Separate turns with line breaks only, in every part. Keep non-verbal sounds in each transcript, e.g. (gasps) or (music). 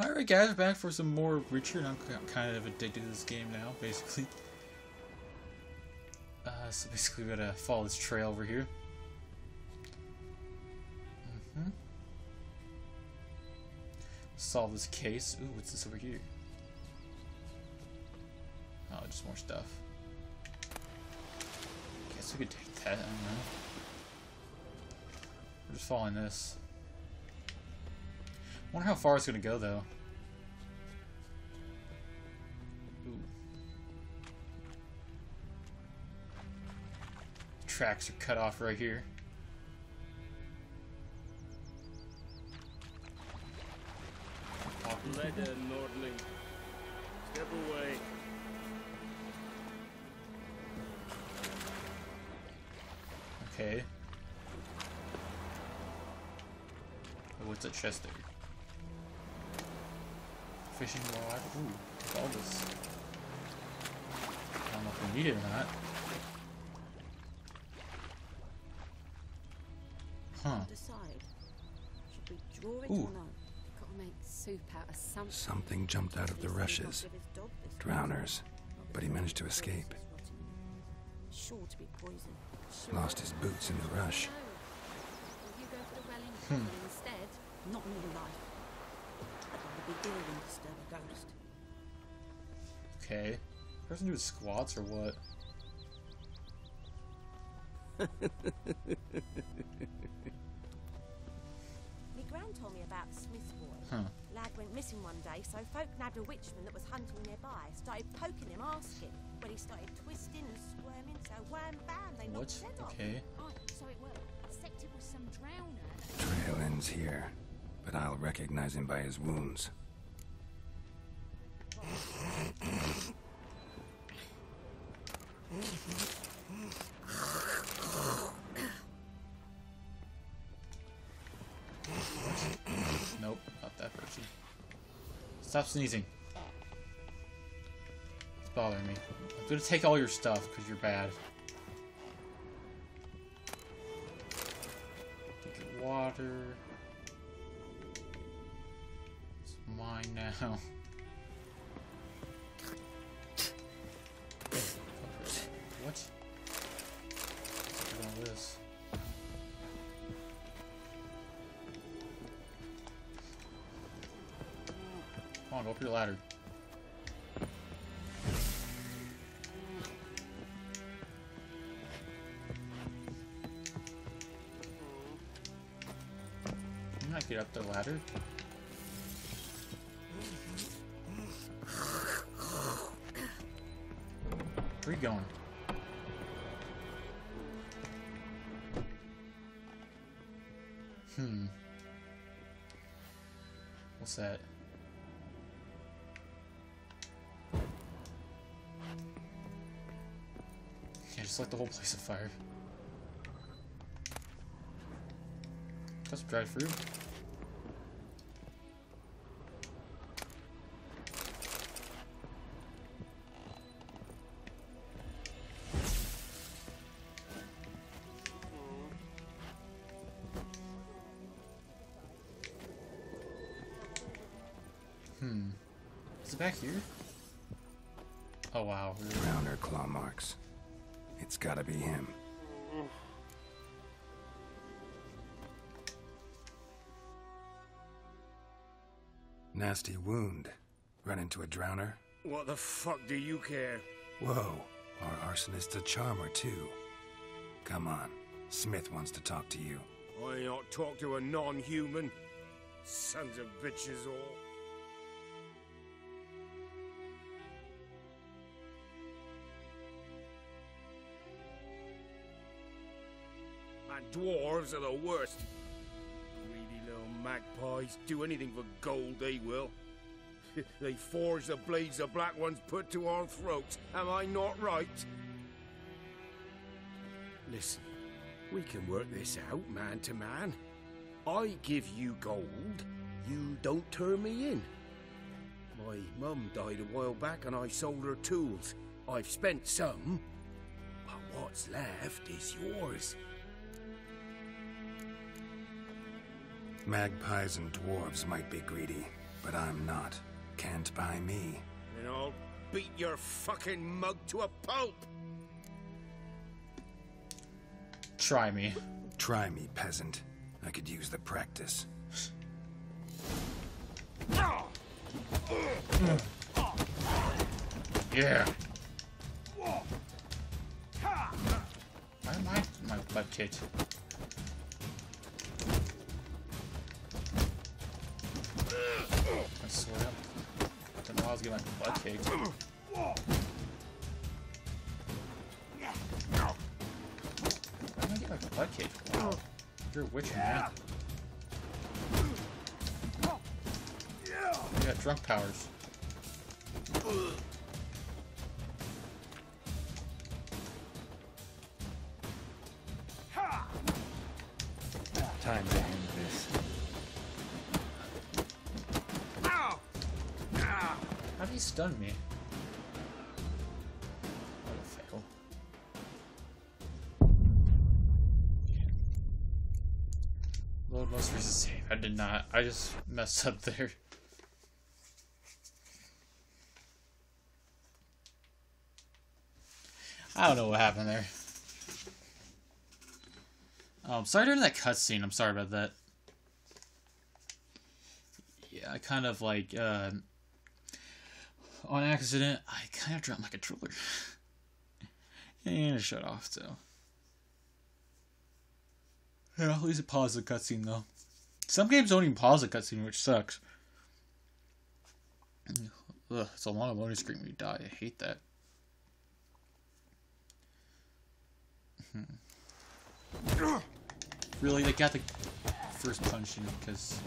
Alright guys, back for some more Witcher, and I'm kind of addicted to this game now, (laughs) basically. Uh, so basically we gotta follow this trail over here. Mm hmm Solve this case. Ooh, what's this over here? Oh, just more stuff. Guess we could take that, I don't know. We're just following this. Wonder how far it's gonna go though. Ooh. Tracks are cut off right here.
Nordling. Step away.
Okay. Oh, what's that chest there? Fishing rod. Ooh, what's all this? I don't know if we need it or not. Huh.
Decide. Should we draw it
Ooh.
or not?
Gotta make soup out of something.
Something jumped out of the rushes. Drowners. But he managed to escape.
Sure to be poison.
Lost his boots in the rush.
Will you go for the Welling
Hmm. Okay. Person do with squats or what? (laughs)
Me gran told me about the Smith boy.
Huh.
Lad went missing one day, so folk nabbed a witchman that was hunting nearby. Started poking him, asking. When he started twisting and squirming, so wham bam, they knocked
What?
his head off.
Okay.
Oh, so it worked. Except it was some drowner.
Trail ends here, but I'll recognize him by his wounds.
Nope, not that person. Stop sneezing. It's bothering me. I'm gonna take all your stuff because you're bad. Take your water. It's mine now. (laughs) What? What's all this? Come on, go up your ladder. You not get up the ladder? Just light the whole place afire. Got some dried fruit. Hmm. Is it back here? Oh wow.
Drowner claw marks. It's gotta be him. Nasty wound. Run into a drowner?
What the fuck do you care?
Whoa, our arsonist's a charmer too. Come on, Smith wants to talk to you.
I not talk to a non-human. Sons of bitches all. Dwarves are the worst. Greedy little magpies do anything for gold, they will. (laughs) they forge the blades the black ones put to our throats. Am I not right? Listen, we can work this out man to man. I give you gold, you don't turn me in. My mum died a while back and I sold her tools. I've spent some, but what's left is yours.
Magpies and dwarves might be greedy, but I'm not. Can't buy me.
And I'll beat your fucking mug to a pulp.
Try me.
Try me, peasant. I could use the practice.
Yeah. Why am I my butt kicked? Oh, I swear. I don't know I was getting my butt kicked. Why am I getting my butt kicked? Wow. You're a witch, man. You got drunk powers.
Time
How did he stun me? What a fail. Load most versus save. I did not. I just messed up there. I don't know what happened there. I'm sorry during that cutscene. I'm sorry about that. Yeah, I kind of like uh, on accident. I kind of dropped my controller and it shut off. So yeah, at least it paused the cutscene though. Some games don't even pause the cutscene, which sucks. Ugh, it's a long loading screen when you die. I hate that. Hmm. Really, they got the first punch in because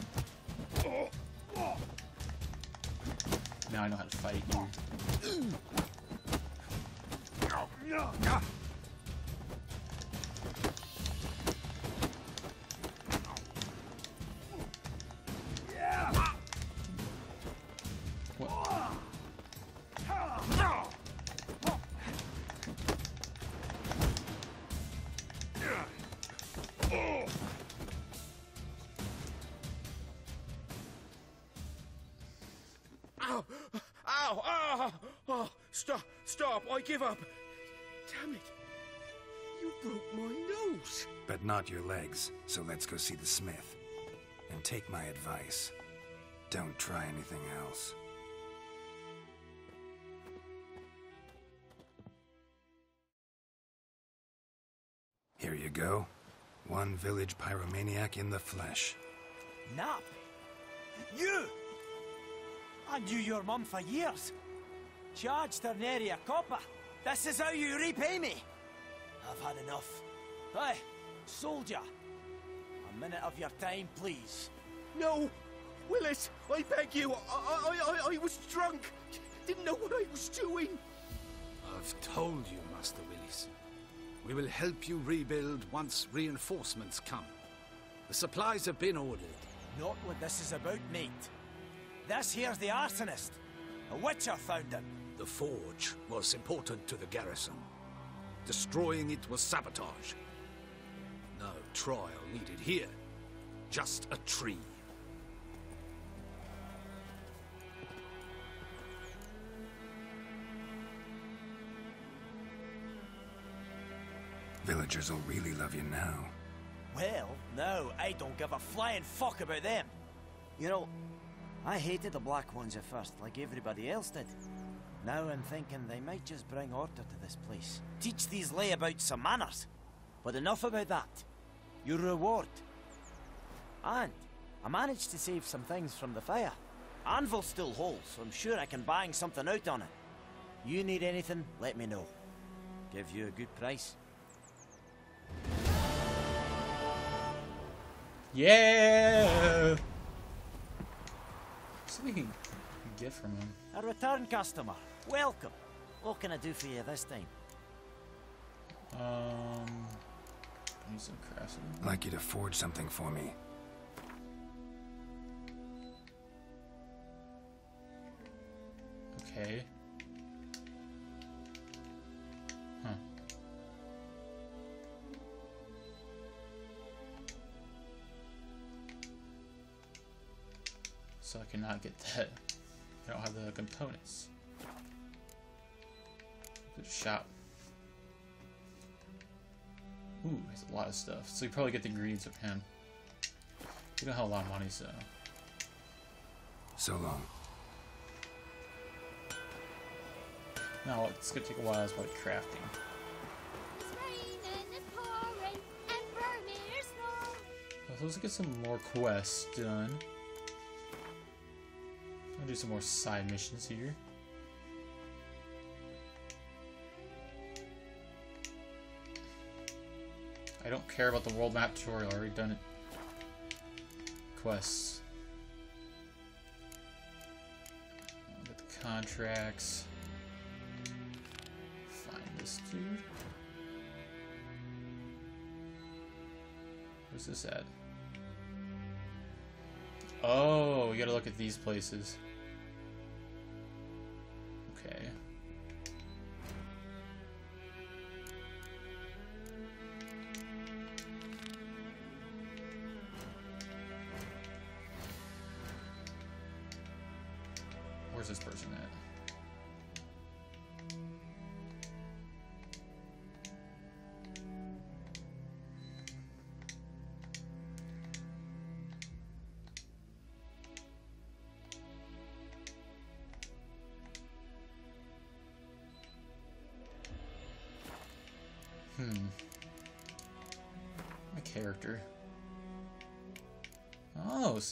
now I know how to fight.
Ow! Ow! Ow! Oh, stop! Stop! I give up! Damn it! You broke my nose!
But not your legs, so let's go see the smith. And take my advice. Don't try anything else. Here you go. One village pyromaniac in the flesh.
Nap? You? I knew your mum for years. Charged her nary a copper. This is how you repay me. I've had enough. Hey, soldier. A minute of your time, please.
No! Willis! I beg you! I, I, I, I was drunk! Didn't know what I was doing!
I've told you, Master Willis. We will help you rebuild once reinforcements come. The supplies have been ordered.
Not what this is about, mate. This here's the arsonist. A witcher found him.
The forge was important to the garrison. Destroying it was sabotage. No trial needed here. Just a tree.
Villagers will really love you now.
Well, no, I don't give a flying fuck about them. You know, I hated the Black Ones at first, like everybody else did. Now I'm thinking they might just bring order to this place. Teach these layabouts some manners. But enough about that. Your reward. And I managed to save some things from the fire. Anvil still holds, so I'm sure I can bang something out on it. You need anything, let me know. Give you a good price.
Yeah. See what we can get from him.
A return customer. Welcome. What can I do for you this time?
Um, need some craftsman.
I'd like you to forge something for me.
Okay. So I cannot get that. I don't have the components. Good shop. Ooh, has a lot of stuff. So you probably get the ingredients of him. We don't have a lot of money, so.
So long.
Now it's gonna take a while. It's probably crafting.
It's raining, it's pouring, and Vermeer's snow.
Well, let's get some more quests done. Do some more side missions here. I don't care about the world map tutorial. I already done it. Quests. Get the contracts. Find this dude. Where's this at? Oh, you gotta look at these places.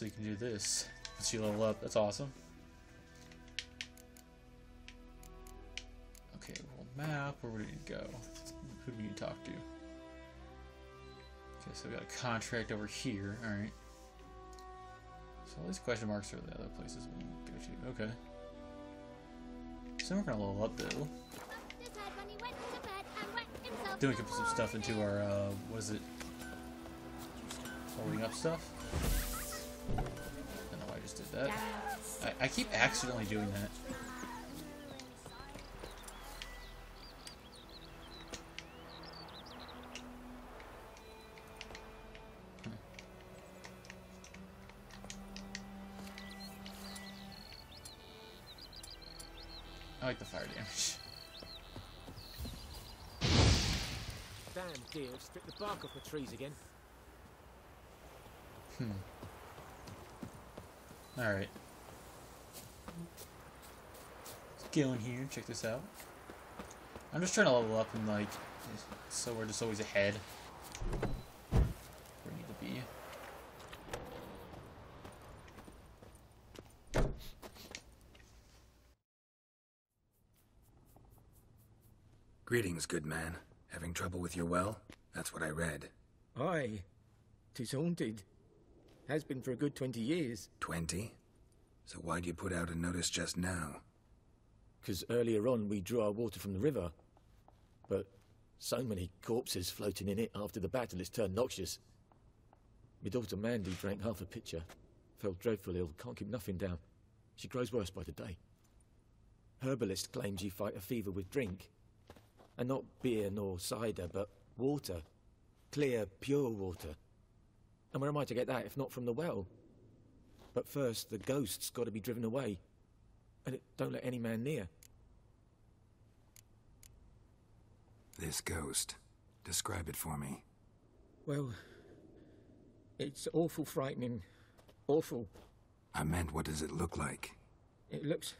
So you can do this. Once you level up, that's awesome. Okay, world map. Where would to go? Who do we need to talk to? Okay, so we got a contract over here. All right. So all these question marks are the other places we to go to. Okay. So we're gonna level up though. Then we can put some stuff into our, uh, what is it? Holding up stuff? That. I, I keep accidentally doing that. Hmm. I like the fire damage.
Damn deer, stripped the bark off the trees again.
Alright. Let's go in here, check this out. I'm just trying to level up and like, so we're just always ahead. Where we need to be.
Greetings, good man. Having trouble with your well? That's what I read.
Aye, tis haunted. Has been for a good twenty years.
Twenty? So why'd you put out a notice just now?
Because earlier on we drew our water from the river. But so many corpses floating in it after the battle it's turned noxious. My daughter Mandy drank half a pitcher. Fell dreadful ill, can't keep nothing down. She grows worse by the day. Herbalist claims you fight a fever with drink. And not beer nor cider, but water. Clear, pure water. And where am I to get that if not from the well? But first, the ghost's got to be driven away. And it don't let any man near.
This ghost. Describe it for me.
Well, it's awful frightening. Awful.
I meant, what does it look like?
It looks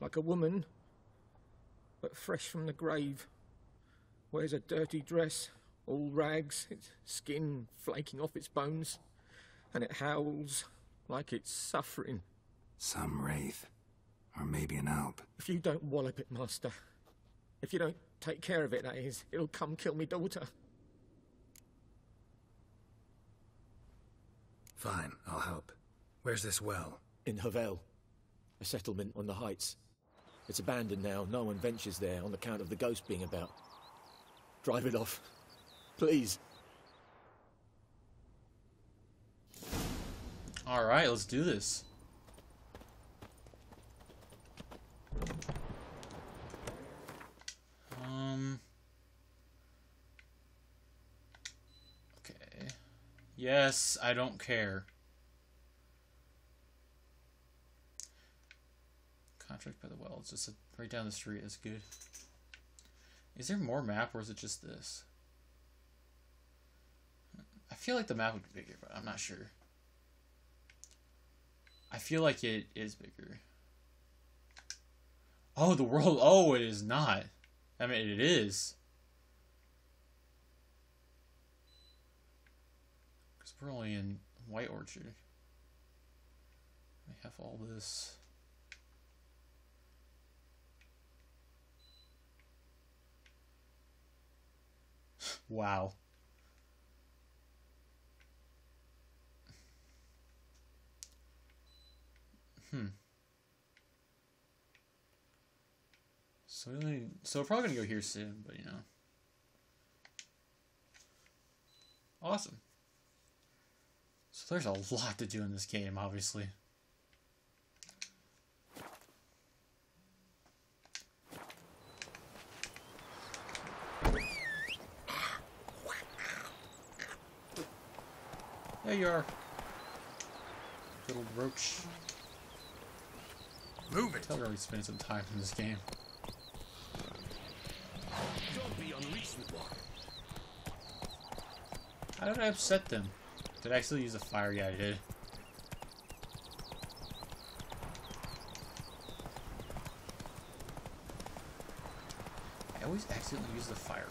like a woman, but fresh from the grave. Wears a dirty dress, all rags, its skin flaking off its bones, and it howls like it's suffering.
Some wraith. Or maybe an alp.
If you don't wallop it, Master, if you don't take care of it, that is, it'll come kill me daughter.
Fine, I'll help. Where's this well?
In Havel, a settlement on the heights. It's abandoned now. No one ventures there on account of the ghost being about. Drive it off. Please.
Alright, let's do this. Um. Okay. Yes, I don't care. Soundtrack by the well. It's just right down the street. It's good. Is there more map or is it just this? I feel like the map would be bigger, but I'm not sure. I feel like it is bigger. Oh, the world. Oh, it is not. I mean, it is. Because we're only in White Orchard. We have all this. (laughs) wow. Hmm. So so we're probably gonna go here soon, but you know. Awesome. So there's a lot to do in this game, obviously. There you are. Little roach.
Move it.
Tell her we spend some time in this game.
Don't be unreasonable.
How did I upset them? Did I actually use a fire? Yeah, I did. I always accidentally use the fire.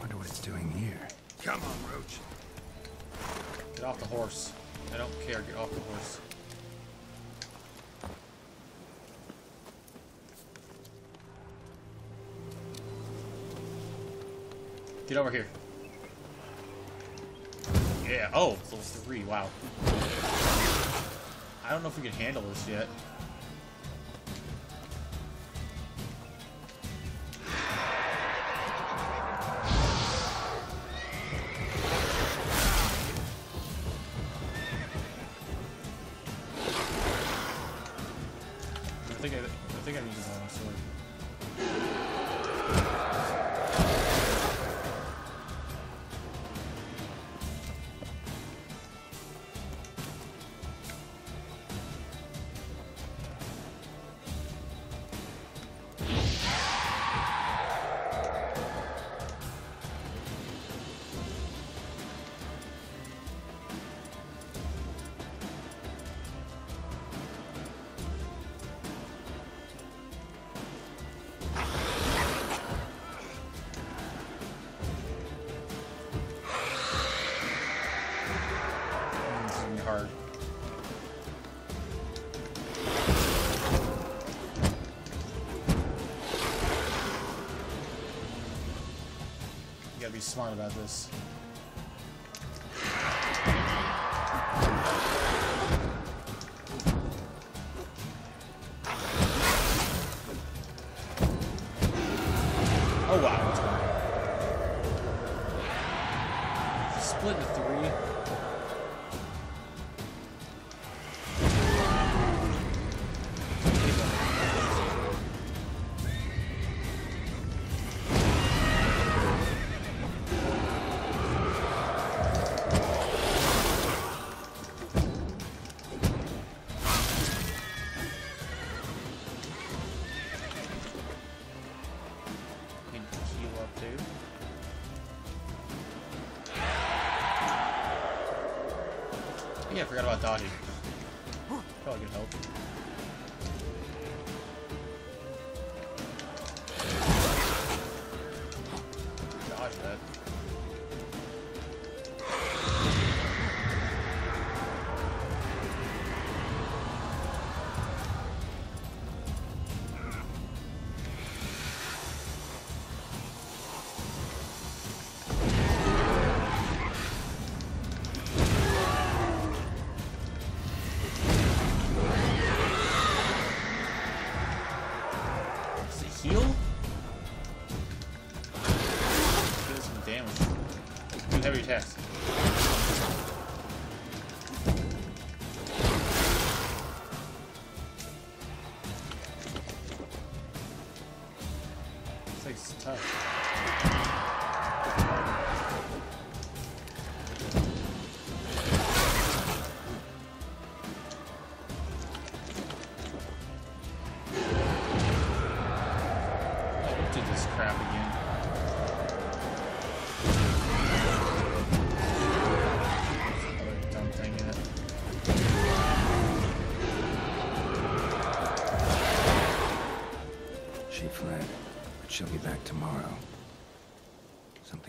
Wonder what it's doing here.
Come on, Roach.
Get off the horse. I don't care. Get off the horse. Get over here. Yeah. Oh, it's level three. Wow. I don't know if we can handle this yet. Be smart about this. Yeah, I forgot about dodging. Probably could help.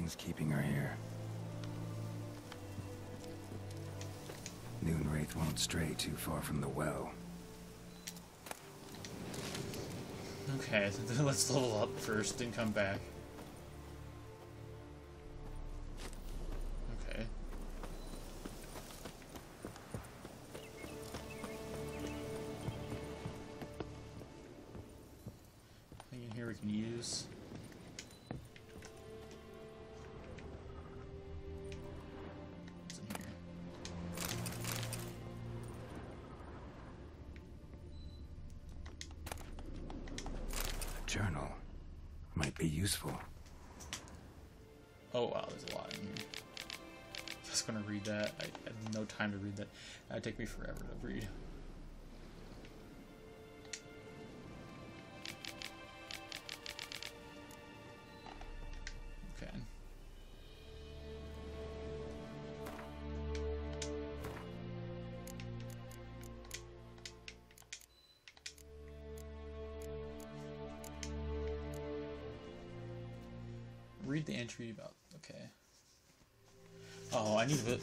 Something's keeping her here. Noonwraith won't stray too far from the well.
Okay, (laughs) let's level up first and come back. There's a lot in here. I was gonna read that. I had no time to read that. That'd take me forever to read.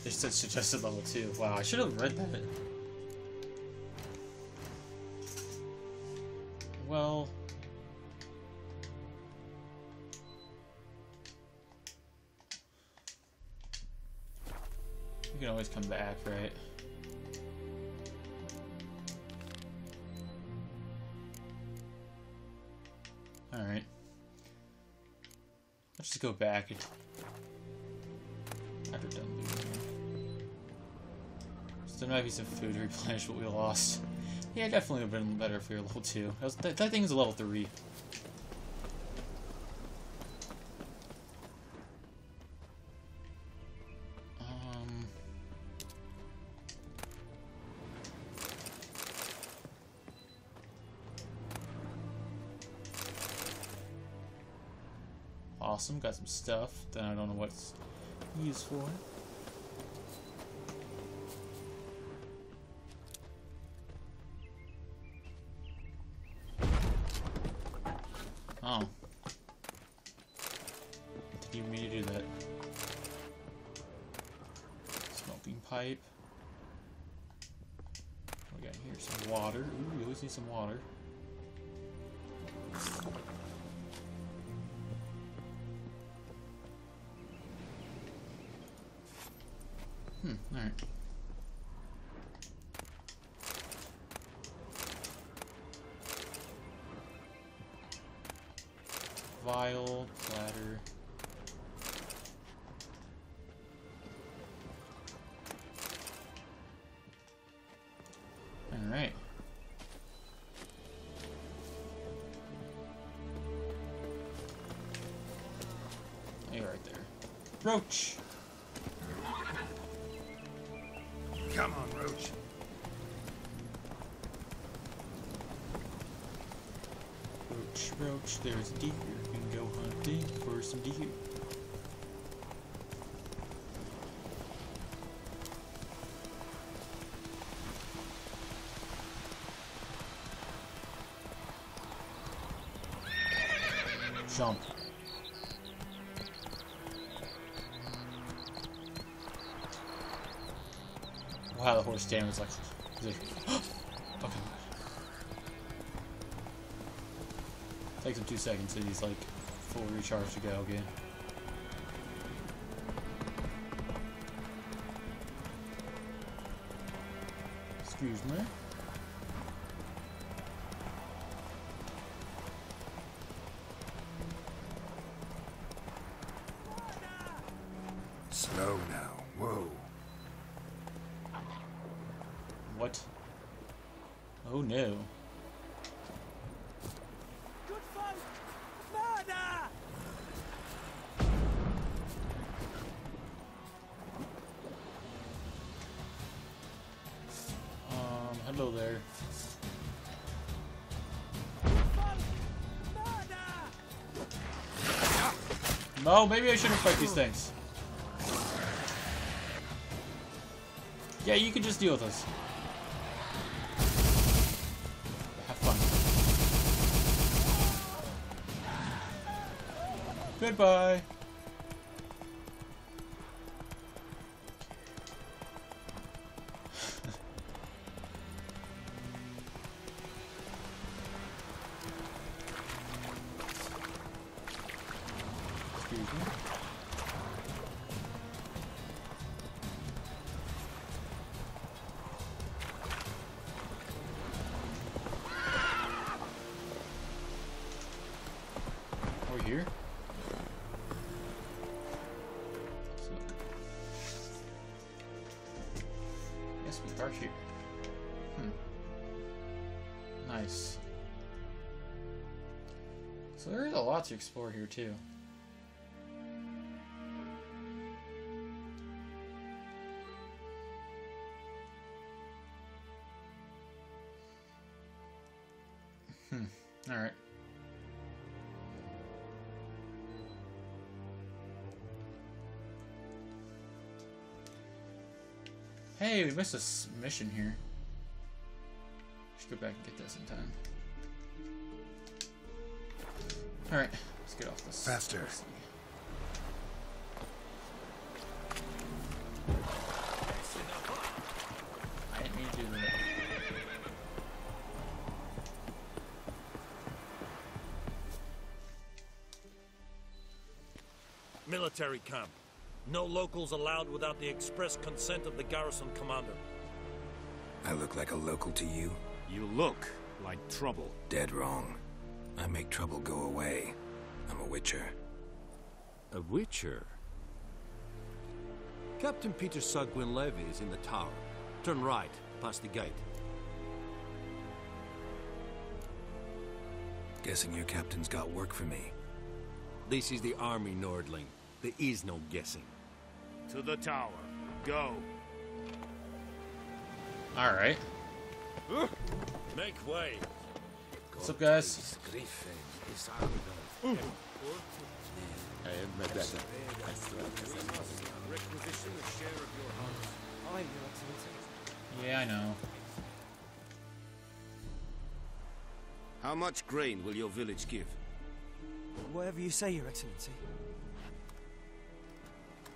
It said suggested level two. Wow, I should have read that. Well. You can always come back, right? Alright. Let's just go back might be some food to replenish what we lost. Yeah, definitely would have been better if we were level 2. That, was, that, that thing's level 3. Um... Awesome, got some stuff. Then I don't know what's used for. Roach!
Come on, Roach.
Roach, roach, there's deer. You can go hunting for some deer. Jump. Wow, the horse damage like, like (gasps) okay. Takes him two seconds and he's like full recharge to go again. Excuse me. What? Oh no.
Good! Murder!
Um, hello there. No, maybe I shouldn't fight these things. Yeah, you can just deal with us. Goodbye. Hmm. Nice. So there is a lot to explore here too. Hey, we missed a mission here. Should go back and get this in time. All right, let's get off this.
Faster.
I didn't mean to do that.
Military camp. No locals allowed without the express consent of the garrison commander.
I look like a local to you?
You look like trouble.
Dead wrong. I make trouble go away. I'm a witcher.
A witcher? Captain Peter Saar Gwynleve is in the tower. Turn right, past the gate.
Guessing your captain's got work for me.
This is the army, Nordling. There is no guessing. To the tower. Go.
All right.
Make way.
What's up, guys?
Aye, Your Excellency.
Yeah, I know.
How much grain will your village give?
Whatever you say, Your Excellency.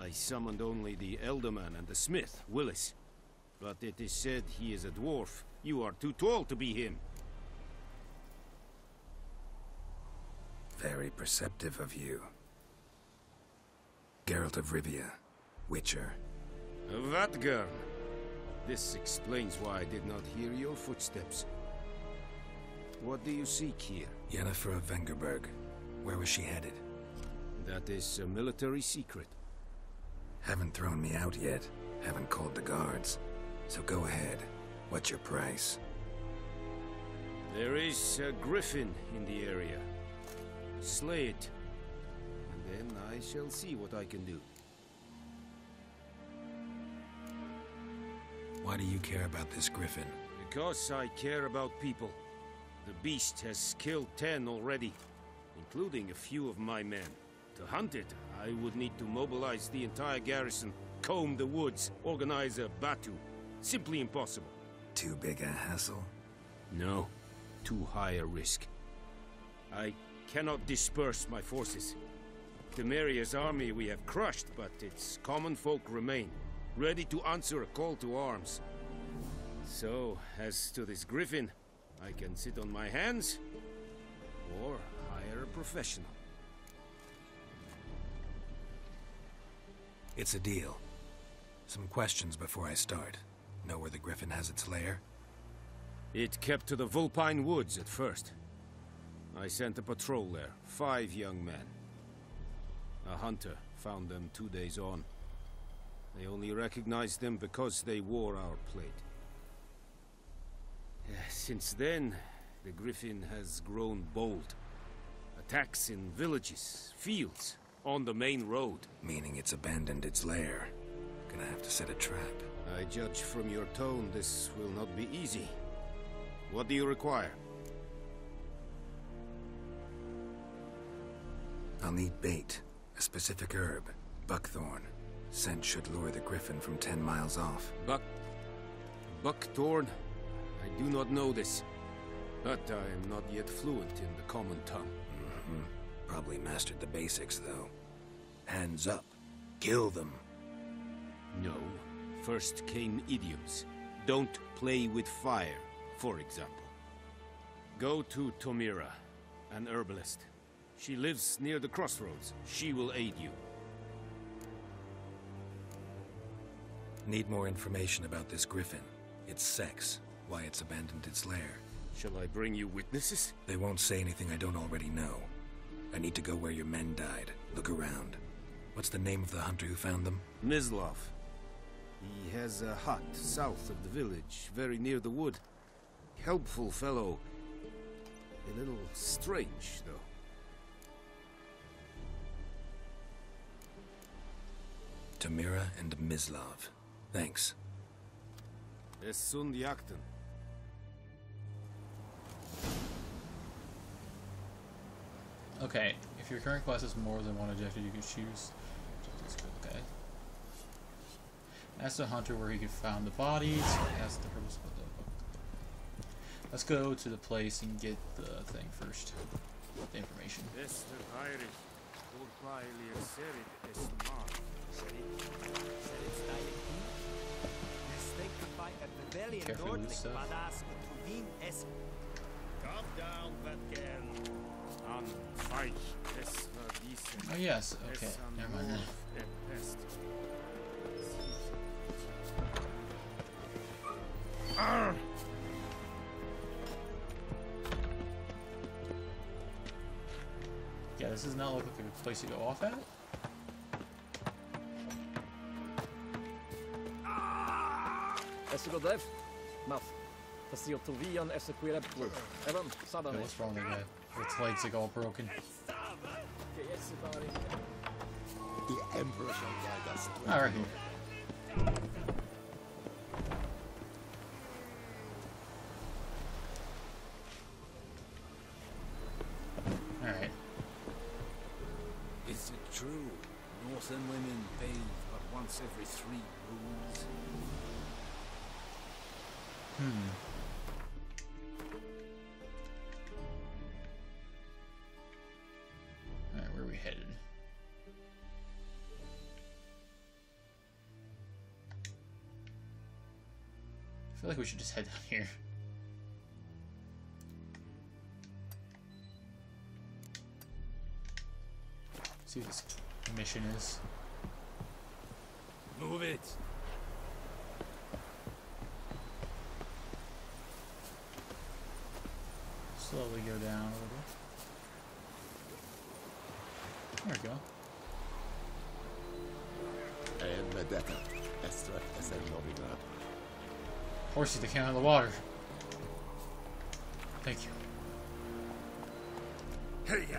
I summoned only the Elderman and the smith, Willis. But it is said he is a dwarf. You are too tall to be him.
Very perceptive of you. Geralt of Rivia, Witcher.
Vatt'ghern. This explains why I did not hear your footsteps. What do you seek here?
Yennefer of Vengerberg. Where was she headed?
That is a military secret.
Haven't thrown me out yet. Haven't called the guards. So go ahead. What's your price?
There is a griffin in the area. Slay it. And then I shall see what I can do.
Why do you care about this griffin?
Because I care about people. The beast has killed ten already, including a few of my men. To hunt it, I would need to mobilize the entire garrison, comb the woods, organize a battue. Simply impossible.
Too big a hassle?
No, too high a risk. I cannot disperse my forces. Temeria's army we have crushed, but its common folk remain, ready to answer a call to arms. So, as to this griffin, I can sit on my hands, or hire a professional.
It's a deal. Some questions before I start. Know where the griffin has its lair?
It kept to the Vulpine Woods at first. I sent a patrol there, five young men. A hunter found them two days on. They only recognized them because they wore our plate. Eh, Since then, the Griffin has grown bold. Attacks in villages, fields, on the main road.
Meaning it's abandoned its lair. Gonna have to set a trap.
I judge from your tone this will not be easy. What do you require?
I'll need bait. A specific herb. Buckthorn. Scent should lure the griffin from ten miles off.
Buck... Buckthorn? I do not know this. But I am not yet fluent in the common tongue.
hmm Probably mastered the basics, though. Hands up. Kill them.
No. First came idioms. Don't play with fire, for example. Go to Tomira, an herbalist. She lives near the crossroads. She will aid you.
Need more information about this griffin. Its sex. Why it's abandoned its lair.
Shall I bring you witnesses?
They won't say anything I don't already know. I need to go where your men died. Look around. What's the name of the hunter who found them?
Mislav. He has a hut south of the village, very near the wood. Helpful fellow. A little strange, though.
Tomira and Mislav. Thanks.
Es sunt jakten.
Okay, if your current class has more than one objective, you can choose. Okay. Ask the hunter where he could found the bodies. Ask the herbalist about the Let's go to the place and get the thing first. The information.
Beste Irish. Voorbijlijk serit is maar.
Careful with this stuff.
Calm down, Vatken. An feich, es war diese.
Oh yes, okay. Never mind.
Wolf, et pest. Arr!
Yeah, this does not look like a good place to go off at.
Esse go dev? Math. Tasio Tovian esse quireplu. Evan,
Okay,
Sadame.
what's wrong with that? Its legs are all broken.
The Emperor shall guide us.
Alright. Alright.
Is it true? Northern women bathe but once every three moons?
Hmm. Feel like we should just head down here. See what this mission is.
Move it!
Slowly go down a little. There we go. Horsey, they came out of the water. Thank you.
Hey, ya!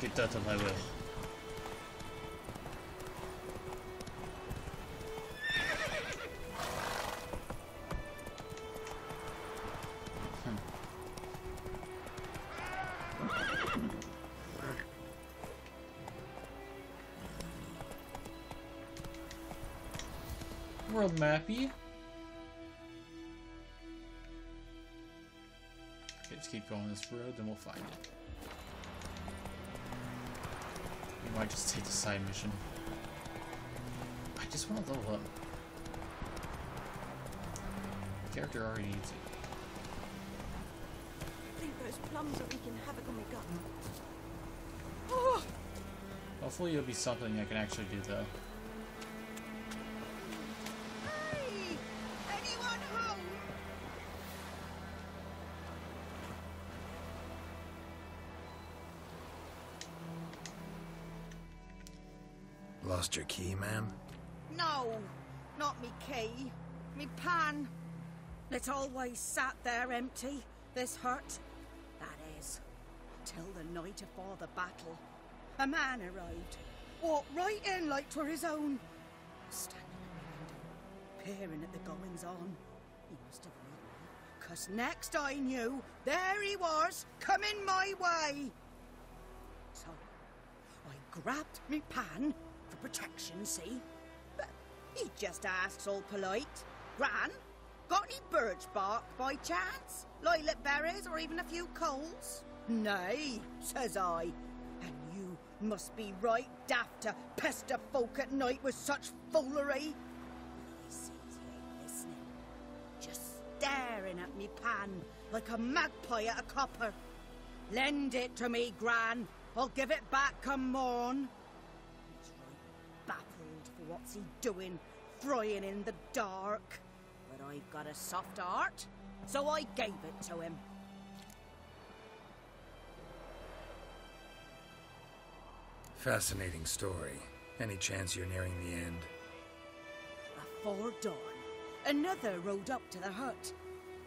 Get that on my way. happy? Okay, let's keep going this road, then we'll find it. We might just take the side mission. I just want to level up. The character already needs it.
Plums we can have it.
Hopefully it'll be something I can actually do though.
Lost your key, ma'am?
No, not me key. Me pan. It always sat there empty, this hut. That is, till the night afore the battle. A man arrived, walked right in like 'twere his own. Standing in the window, peering at the goings on. He must have known me, 'cause next I knew, there he was, coming my way. So, I grabbed me pan protection, see? But he just asks all polite. Gran, got any birch bark by chance? Lilac berries or even a few coals? Nay, says I. And you must be right daft to pester folk at night with such foolery. Just staring at me pan like a magpie at a copper. Lend it to me, Gran. I'll give it back come morn. What's he doing, frying in the dark. But I've got a soft heart, so I gave it to him.
Fascinating story. Any chance you're nearing the end?
Afore dawn, another rode up to the hut.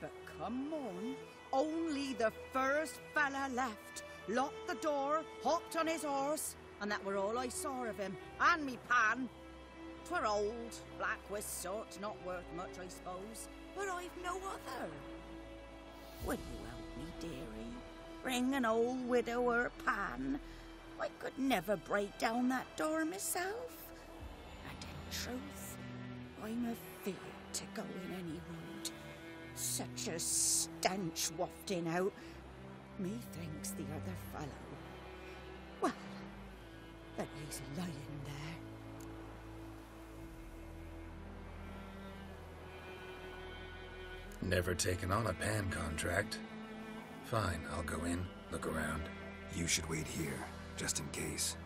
But come on, only the first fella left. Locked the door, hopped on his horse, and that were all I saw of him. And me pan. 'Twere old, black with sort, not worth much, I suppose. But I've no other. Will you help me, dearie? Bring an old widower pan. I could never break down that door myself. And in truth, I'm afeard to go in any road. Such a stench wafting out. Methinks the other fellow. Well, that he's lying there.
Never taken on a pan contract. Fine, I'll go in, look around. You should wait here, just in case.